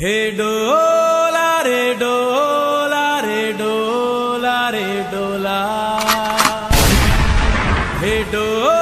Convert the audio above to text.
हे डोला रे डोला रे डोला रे डोला। हे डोला